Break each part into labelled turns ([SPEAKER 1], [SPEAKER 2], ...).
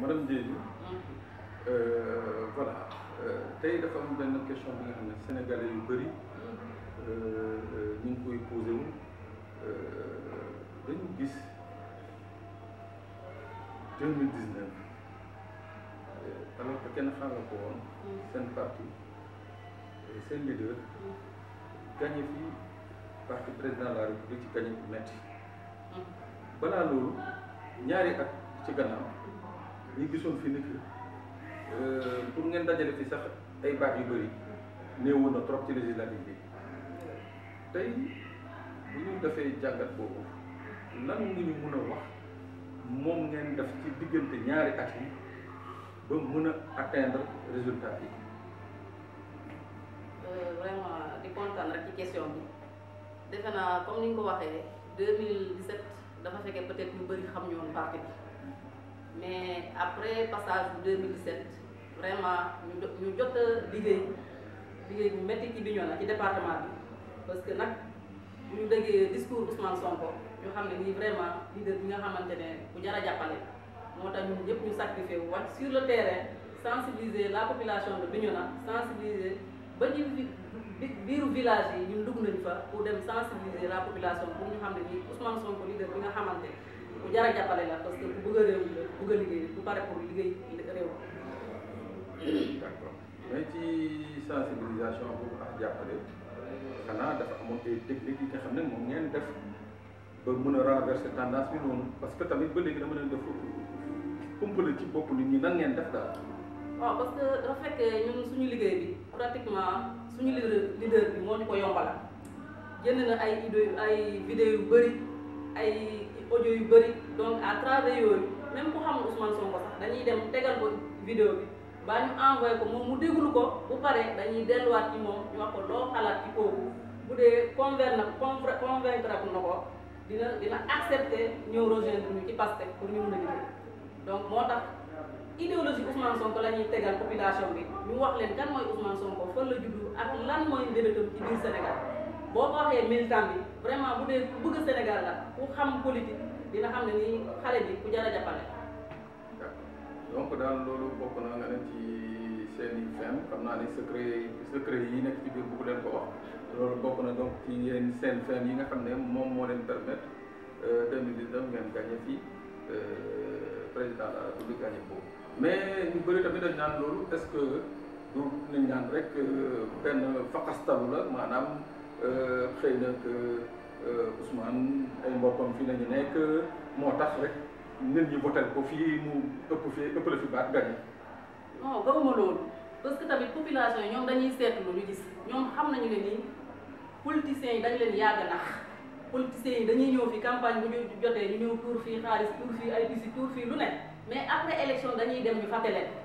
[SPEAKER 1] madame Diédhiou euh, voilà euh, tey dafa am benn question bi nga xam ne sénégalais yu bëri euh, ñu ngi koy posé wu dañu gis deux mille dix neuf alors que kenn xaaral ko woon seen parti seen leader gagné fii parti président de la république ci gagné bu metti balaa loolu ñaari at ci gannaaw ñu gisoon fi nit euh, pour ngeen dajale fi sax ay baat yu bëri néewoon na trop ci législative bi tey bu ñu defee jàngat boobu lan nga ñu mun a wax moom ngeen def ci diggante ñaari at yi ba mun a atteindre résultat yi.
[SPEAKER 2] Euh, vraiment di kontaan rek ci question bi. defe naa comme ni nga ko waxee 2017 dafa fekkee peut-être ñu bëri xam ñoon parti bi mais après passage bu 2017 vraiment ñu jot ñu jot a liggéey liggéey bu métti ci Bignona ci département bi parce que nag bu ñu déggee discours Ousmane Sonko ñu xam ne nii vraiment leader bi nga xamante ne bu jar a jàppale moo tax ñun ñëpp ñu sacrifié wu wàcc sur le terrain sensibiliser la population de Bignona sensibiliser. ba ci biiru village yi ñun dugg nañ fa pour dem sensibiliser la population pour ñu xam ne nii Ousmane Sonko leader bi nga xamante ku jar a jàppale la parce que ku bëgg a réew mi la ku bëgg a liggéey ku pare pour liggéey réew
[SPEAKER 1] d'accord mais ci sensibilisation boobu ak jàppale xanaa dafa amoon ay technique yi nga xam ne moom ngeen def ba mën a renverser tendance bi noonu parce que tamit ba léegi dama leen def kumpale ci bopp nit ñi nan ngeen def daal.
[SPEAKER 2] waaw parce que dafa fekk ñun suñu liggéey bi pratiquement suñu leader leader bi moo ñu ko yombalal génn na ay idée ay vidéo yu bëri ay audio yu bëri donc à travers yooyu même ku xamul Ousmane Sonko sax dañuy dem tegal ko vidéo bi. baa ñu envoyé ko moom mu déglu ko bu paree dañuy delluwaat ci moom ñu wax ko loo xalaat ci kooku bu dee convaincre na convaincre convaincre na ko dina dina accepter ñëw rejoindre ñu ci Pastef pour ñu mën a liggéey donc moo tax idéologie Ousmane Sonko la ñuy tegal population bi ñu wax leen kan mooy Ousmane Sonko fan la juddu ak lan mooy mbébétam ci biir Sénégal boo ko waxee militant bi vraiment bu dee ku bëgg Sénégal la ku xam politique dina xam ne nii xale bi ku jar a jàppale
[SPEAKER 1] donc daal loolu bokk na nga ne ci seen i fen xam naa ne secret secret yi nekk ci biir bëgg leen ko wax loolu bokk na donc ci yéen seen fen yi nga xam ne moom moo leen permettre 2019 ngeen gagné fii président de la République gagné boobu mais ñu bëri tamit dañ naan loolu est-ce que du nañ naan rek benn faqastalu la maanaam xëy na que Ousmane ay mbokkam fi la ñu nekk moo tax rek nit ñi voté ko fii mu ëpp fi ëpp la fi baat gagné.
[SPEAKER 2] non gawuma loolu parce que tamit population yi ñoom dañuy seetlu lu ñu gis ñoom xam nañu ne nii politiciens yi dañ leen yàgg a nax politiciens yi dañuy ñëw fi campagne bu ñu jotee ñu ñëw tuur fii xaalis tuur fii ay bisi tuur fii lu ne mais après élection dañuy dem ñu fàtte leen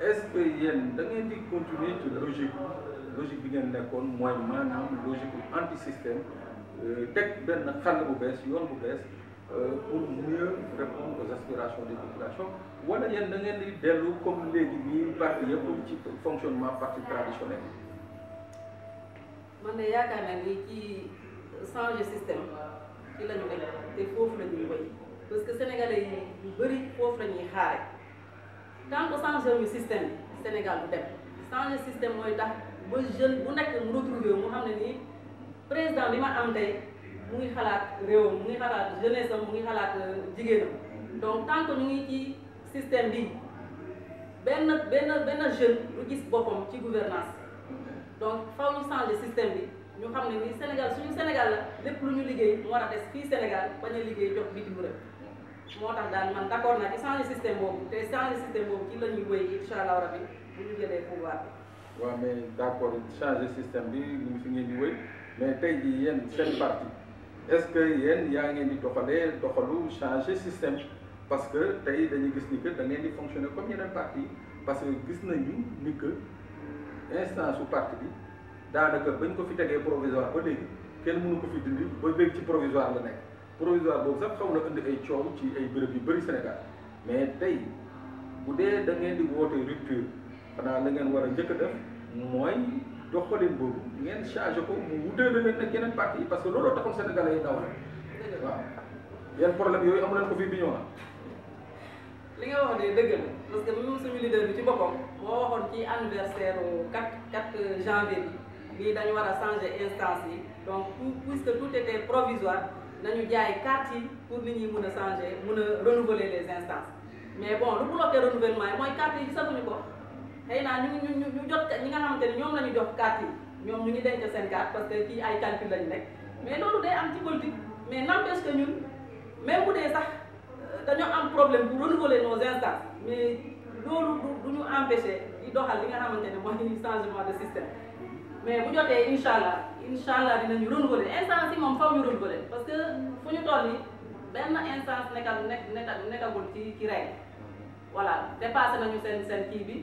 [SPEAKER 1] est-ce que yéen da ngeen di continuer ci logique logique bi ngeen nekkoon mooy maanaam logique bu anti système euh, teg benn xàll bu bees yoon bu bees euh, pour mieux répondre aux aspirations des populations wala yéen da ngeen di dellu comme léegi nii parti yëpp ci fonctionnement parti traditionnel yi.
[SPEAKER 2] man de yaakaar naa ni ci changer système ci la ñu nekk te foofu la ñuy wéy parce que sénégalais yi yu bëri foofu la ñuy xaare tant que changé wuñu système bi Sénégal bu dem changé système mooy tax ba jeune bu nekk mu retrouvé mu xam ne nii président bi ma am tey mu ngi xalaat réewam mu ngi xalaat jeunesse am mu ngi xalaat euh, jigéenam donc tant que ñu ngi ci système bi benn benn benn jeune lu gis boppam ci gouvernance donc faw ñu changé système bi ñu xam ne nii Sénégal suñu Sénégal la lépp lu ñu liggéey mu war a des fii Sénégal bañ a liggéey jox bitim réew moo tax daal man d'accord naa ci changer système boobu te changer système boobu ci la ñuy wéy incha allah rabi bu ñu jëlee pouvoir bi.
[SPEAKER 1] waaw mais d'accord changer système bi ñu fi ngeen di wéy mais tey jii yéen seen parti est-ce que yéen yaa ngeen di doxalee doxalu changer système parce que tey dañu gis ni que da ngeen di fonctionner comme yeneen parti parce que gis nañu ni que instance su parti bi daanaka bañ ko fi tegee provisoire ba léegi kenn mënu ko fi dindi ba léegi ci provisoire la nekk. provisoire boobu sax xaw na indi ay coow ci ay bërëb yu bëri Sénégal mais tey bu dee da ngeen di woote rupture xanaa la ngeen war a njëkk a def mooy doxalin boobu ngeen changé ko mu wutee leen nag yeneen parti parce que looloo taxoon Sénégalais yi daw la waaw yan problème yooyu amu leen ko fii bi ñëw na
[SPEAKER 2] li nga wax de dëgg la parce que même suñu leader bi ci boppam moo waxoon ci anniversaire au 4 4 janvier bi nii dañu war a changer instance yi donc pour puisque tout était provisoire nañu jaay carte yi pour nit ñi mun a changer mun a renouveler les instances mais bon lu bloqué renouvellement yi mooy carte yi gisatuñu ko xëy naa ñu ñu ñu ñu jot ñi nga xamante ni ñoom la ñu jox carte yi ñoom ñu ngi denc seen carte parce que ci ay calcul lañu nekk mais loolu day am ci politique mais n'empêche que ñun même bu dee sax. dañoo am problème bu renouveler nos instances mais loolu du du ñu empêcher di doxal li nga xamante ne mooy changement de système mais bu jotee incha allah incha allah dinañu renouveler instance yi moom faw ñu renouveler parce que fu ñu toll nii benn instance nekkal nekk nekkagul ci ci règle voilà dépassé nañu seen seen kii bi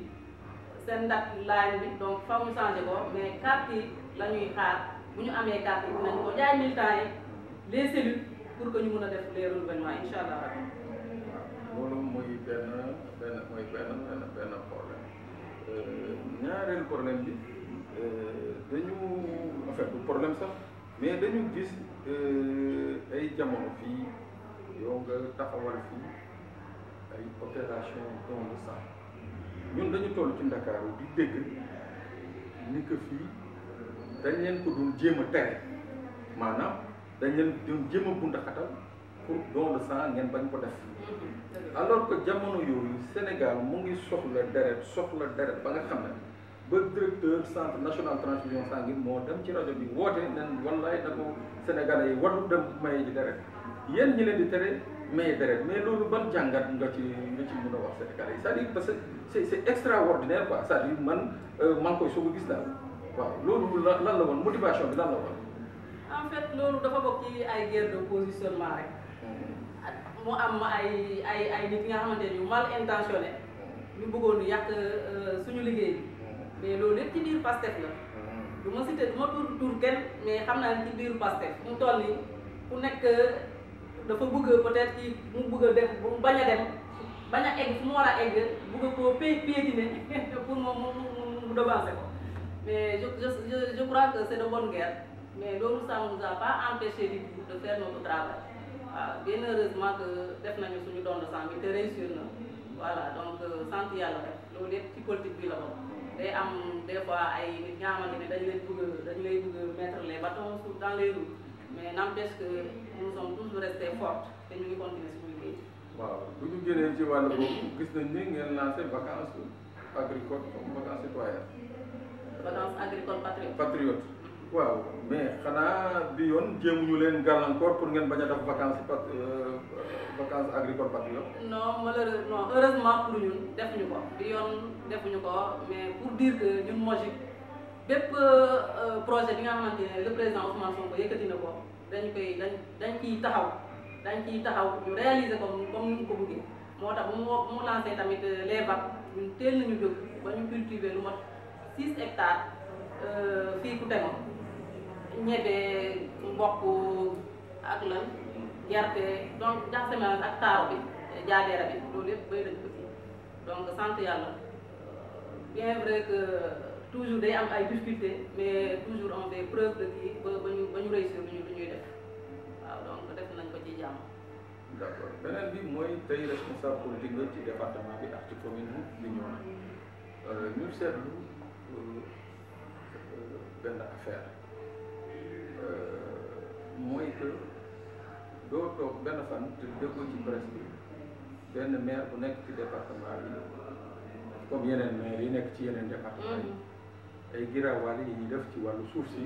[SPEAKER 2] seen ndax line bi donc faw ñu changé ko mais carte yi la ñuy xaar bu ñu amee carte yi dinañ ko jaay militants yi les cellules pour que ñu mën a def les renouvellements incha allah rabbi.
[SPEAKER 1] loolu mooy benn benn mooy benn benn benn problème euh, ñaareel problème bi euh, dañu en fait du problème sax mais dañu gis euh, ay jamono fii yow nga taxawal fii. ay opération don de sang ñun dañu toll ci Ndakaaru di dégg ni que fii dañ leen ko doon jéem a tere maanaam dañ leen doon jéem a bundaxatal pour don de sang ngeen bañ ko def alors que jamono yooyu Sénégal mu ngi soxla deret soxla deret ba nga xam ne ba directeur centre national transfusion sanguine moo dem ci rajo bi woote nen wallaay na ko sénégalais yi waru dem maye ji deret yéen ñi leen di tere maye deret mais loolu ban jàngat nga ci nga ci mën a wax sénégalais yi c'est-à-dire parce que c'est c'est extraordinaire quoi c'est-à-dire man euh, maa ngi koy soog a gis daal waaw loolu lan lan la woon motivation bi lan la woon.
[SPEAKER 2] en fait loolu dafa bokk ci ay guerre de positionnement rek. ak mu am ay ay ay nit nga xamante ni mal intentionné. ñu bëggoon yàq euh, suñu liggéey mais loolu lépp ci biir Pastef la du ma cité du ma tur tur kenn mais xam naa ne ci biir Pastef fu mu toll nii ku nekk dafa bëgg peut-être ci mu bëgg a dem bu mu bañ a dem bañ a egg fu mu war a egg bëgg a koo pé piétiner pour moom mu mu mu devancer ko mais je je je je crois que c'est de bonne guerre mais loolu ça ne nous a pas empêché du tout de faire notre travail waaw bien heureusement que def nañu suñu don de sang bi te réussir na. voilà donc euh, sant yàlla rek loolu yëpp ci politique bi la bokk day am des fois ay nit nga xamante ne dañ lay bëgg dañ lay bëgg mettre les bâtons sous dans les roues mais n'empêche que nous sommes toujours restés forts te ñu ngi continuer suñu liggéey.
[SPEAKER 1] waaw bu ñu génnee ci wàll boobu gis nañ ni ngeen lancé vacances agricole comme vacances citoyennes.
[SPEAKER 2] vacances agricoles patriotes.
[SPEAKER 1] patriotes waaw mais xanaa bi yoon jéemuñu leen gàllankoor pour ngeen bañ a def vacances pat euh, vacances agricoles patriotes.
[SPEAKER 2] non malheureusement heureusement pour ñun defuñu ko bi yoon defuñu ko mais pour dire que ñun MOJIP bépp euh, projet bi nga xamante ne le président Ousmane Sonko yëkkati na ko dañ koy dañ dañ ciy taxaw dañ ciy taxaw ñu réaliser ko comme ni mu ko bëggee. moo tax bu mu bu mu lancé tamit euh, les VAP ñun teel nañu jóg ba ñu cultiver lu mot 6 hectares euh, fii ku tegu ñebe mboq ak lan gerte donc jaxase mélange ak taaru bi jaadeera bi loolu yëpp béy nañu ko ci donc sant yàlla bien vrai que toujours day am ay difficultés mais toujours on fait preuve de kii ba ba ñu ba ñu réussir lu ñu lu ñuy def waaw donc def nañ ko ci jàmm.
[SPEAKER 1] d'accord beneen bi mooy tey responsable politique la ci département bi ak ci commune bu Bignona euh, ñu seetlu euh, benn affaire euh, mooy que doo toog benn fan te déggoo ci presse bi benn maire bu nekk ci département bi comme yeneen maire yi nekk ci yeneen département yi mm-hmm. ay giraawaale yi ñuy def ci wàllu suuf si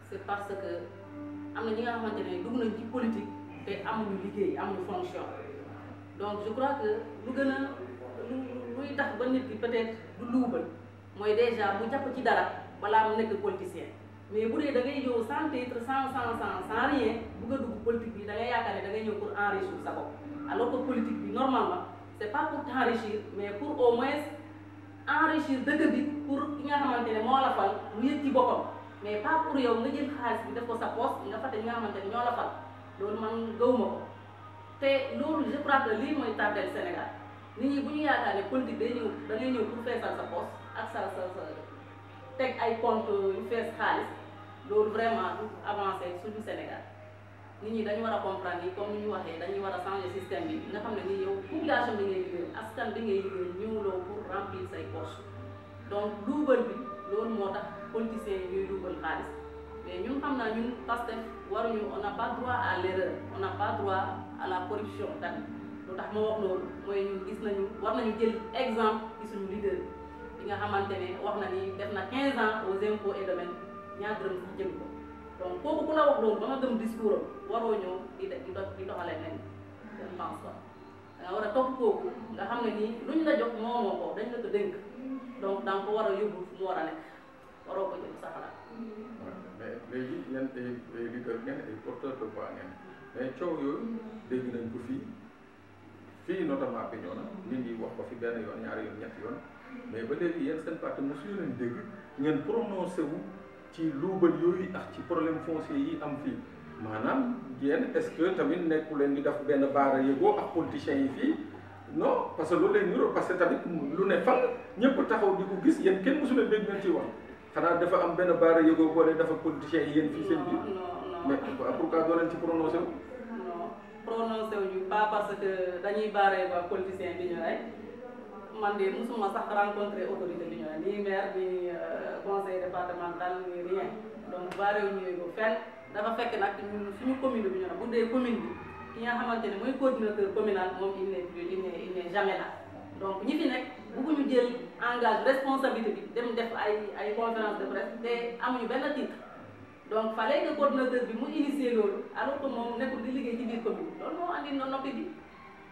[SPEAKER 2] c'est parce que am na ñi nga xamante ne dugg nañ ci politique te amuñu liggéey amuñu fonction donc je crois que lu gën a lu luy tax ba nit ki peut-être du luubal mooy déjà mu jàpp ci dara balaa mu nekk politicien mais bu dee da ngay ñëw sans titre sans sans sans sans rien bugg a dugg politique bi da ngay yaakaar ne da ngay ñëw pour enrichir sa bopp alors que politique bi normalement c'est pas pour t'enrichir mais pour au moins enrichir dëkk bi pour ki nga xamante ne moo la fal mu yëg ci boppam mais pas pour yow nga jël xaalis bi def ko sa poche nga fàtte ñi nga xamante ne ñoo la fal loolu man gëw ma ko te loolu je crois que lii mooy tardel Sénégal nit ñi bu ñu yaakaar ne politique day ñëw da ngay ñëw pour feesal sa poche ak sa sa sa teg ay compte yu fees xaalis loolu vraiment du avancé suñu Sénégal nit ñi dañu war a comprendre yi comme ni ñu waxee dañuy war a changer système bi nga xam ne ni yow population bi ngay liggéeyal askan bi ngay liggéeyal ñëwuloo pour remplir say poche donc luubal bi loolu moo tax politiciens yi ñuy luubal xaalis mais ñun xam naa ñun Pastef waruñu on n'a pas droit à l'erreur on n'a pas droit à la corruption tamit lu tax ma wax loolu mooy ñun gis nañu war nañu jël exemple ci suñu leader bi nga xamante ne wax na ni def na 15 ans aux impôts et domaines ñaar dërëm sax jëm ko donc kooku ku la wax loolu ba nga gëm discours am waroo ñëw di de- di dox di doxale nen je ne pense pas da nga war a topp kooku nga xam ne nii luñ la jox moomoo ko dañ la ko dénk donc da nga ko war a yóbbu fu mu war a nekk waroo ko jël sa xalaat
[SPEAKER 1] mais léegi yan ay ay leader ngeen ay porteur de voix ngeen mais coow yooyu dégg nañ ko fii fii notamment bi ñoo na nit ñi wax ko fi benn yoon ñaari yoon ñetti yoon mais ba léegi yéen seen parti mosuñu leen dégg ngeen prononcé wu ci luubal yooyu ak ci problème foncier yi am fii maanaam yéen est-ce que tamit nekku leen di def benn baara yëgoo ak politiciens yi fii non parce que loolu lay niroo parce que tamit lu ne fang ñëpp taxaw di ko gis yéen kenn mosu leen dégg ngeen ciy wax xanaa dafa am benn baara yëgoo boole dafa politicien yi yéen fii seen biir. mais pourquoi doo leen ci prononcé wu.
[SPEAKER 2] non prononcé wu ñu pas parce que dañuy baaree ba politicien bi ñu rek man de musuma sax rencontré autorité bi ñu rek ni maire ni euh, conseil départemental ni rien donc baaree wu ñu yëgoo fenn. dafa fekk nag ñun suñu commune bi ñu ne bu dee commune bi ki nga xamante ne mooy coordinateur communal moom il n'est plus il n'est il n'est jamais là donc ñi fi nekk bëgguñu jël engage responsabilité bi dem def ay ay conférence de presse te amuñu benn titre donc fallait que coordinateur bi mu initier loolu alors que moom nekkul di liggéey ci biir commune loolu moo andi no noppi bi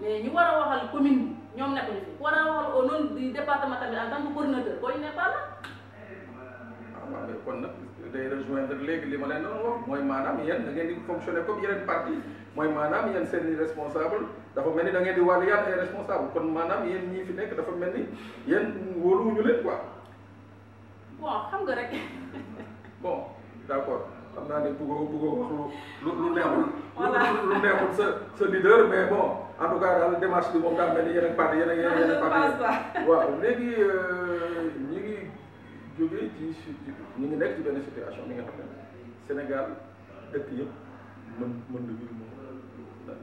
[SPEAKER 2] mais ñu war a waxal commune bi ñoom nekkuñu fi ku war a waxal au nom du département tamit en tant que coordinateur booy ne pas là.
[SPEAKER 1] ah waaw mais kon nag day rejoindre léegi li ma leen doon wax mooy maanaam yéen da ngeen di fonctionner comme yeneen parti mooy maanaam yéen seen i responsable dafa mel ni da ngeen di wàllu yàlla ay responsable kon maanaam yéen ñii fi nekk dafa mel ni yéen wóoluwuñu leen quoi.
[SPEAKER 2] bon xam nga rek.
[SPEAKER 1] bon d'accord xam naa ne bëggoo bëggoo wax lu lu lu neexul.
[SPEAKER 2] voilà
[SPEAKER 1] lu lu neexul sa sa leader mais bon en tout cas daal démarche bi moom daa mel ni yeneen parti yeneen yeneen
[SPEAKER 2] yeneen
[SPEAKER 1] parti waaw léegi euh, ñi ngi jógee ci su ñu ngi nekk ci benn situation bi nga xam ne Sénégal dëkk yëpp mën mën na biir moom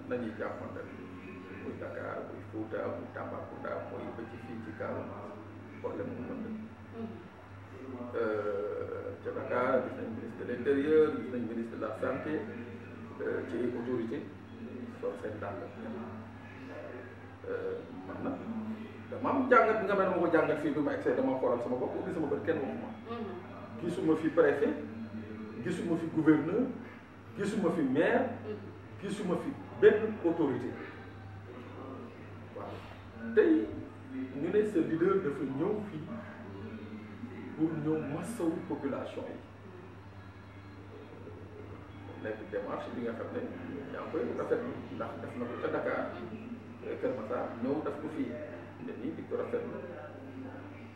[SPEAKER 1] la ñuy jàppante muy Dakar muy Fouta muy Tambacounda muy ba ci fii ci Casamance. problème mu mën ca Dakar gis nañ ministre de l'intérieur gis nañ ministre de la santé ci autorité soo seen dàll man nag dama am jàngat bi nga mel ne ma ko jàngat fii bi ma egsee dama xoolal sama bopp ubbi sama bët kenn waxuma gisuma fi préfet gisuma fi gouverneur gisuma fi maire gisuma fi benn autorité waaw tey ñu ne sa leader dafa ñëw fii pour ñëw massawu population yi nekk démarche bi nga xam ne yaa ngi koy rafetlu ndax def na ko ca Dakar Kër Massar ñëw def ko fii nit ñi di ko rafetlu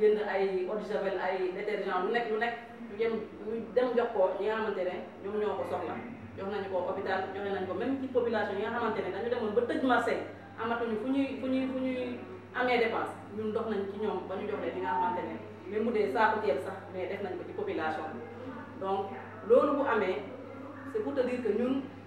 [SPEAKER 2] jënd ay eau de javel ay détergent lu nekk lu nekk ñu dem ñu dem jox ko ñi nga xamante ne ñoom ñoo ko soxla jox nañu ko hôpital joxe nañu ko même ci population yi nga xamante ne dañu demoon ba tëj marché amatuñu fu ñuy fu ñuy fu ñuy amee dépense ñun dox nañ ci ñoom ba ñu jox leen li nga xamante ne même bu dee saako ceeb sax mais def nañ ko ci population bi donc loolu bu amee c'est pour te dire que ñun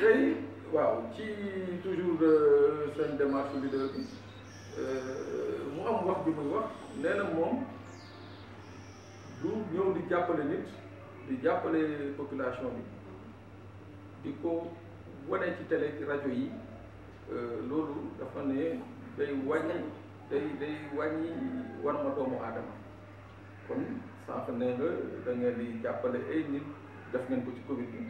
[SPEAKER 1] tey waaw ci toujours seen démarche leader bi mu am wax bi muy wax nee na moom du ñëw di jàppale nit di jàppale population bi di ko wane ci télé ci rajo yi loolu dafa ne day wàññi day day wàññi war ma doomu aadama kon sànq nee nga da ngeen di jàppale ay nit def ngeen ko ci Covid bi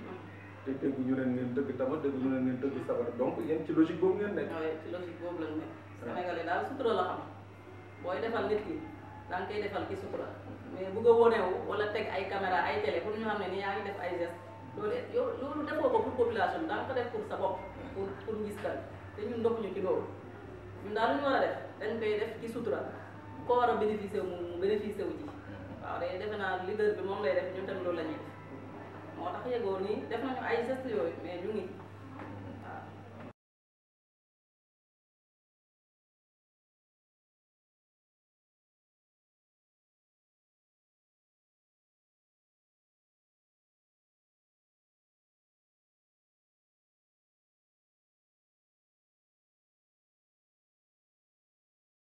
[SPEAKER 1] te dégg ñu leen ngeen dëgg tama dégg ñu leen ngeen dëgg sabar donc yéen ci logique boobu ngeen nekk.
[SPEAKER 2] waaye ci logique boobu lañ nekk. Sénégalais daal sutura la xam booy defal nit ki da nga koy defal ki sutura mais bëgg a wonewu wala teg ay caméra ay télé pour ñu xam ne ni yaa ngi def ay gestes loolu yow loolu defoo ko pour population bi da nga ko def pour sa bopp pour pour ngis te ñun ndox ñu ci loolu ñun daal lu ñu war a def dañ koy def ci sutura. bu ko war a bénéficier wu mu bénéficier wu ji waaw day defe naa leader bi moom lay def ñun tamit loolu la ñuy def moo tax yëgoo nii def nañu ay gestes yooyu mais ñu ngi waaw.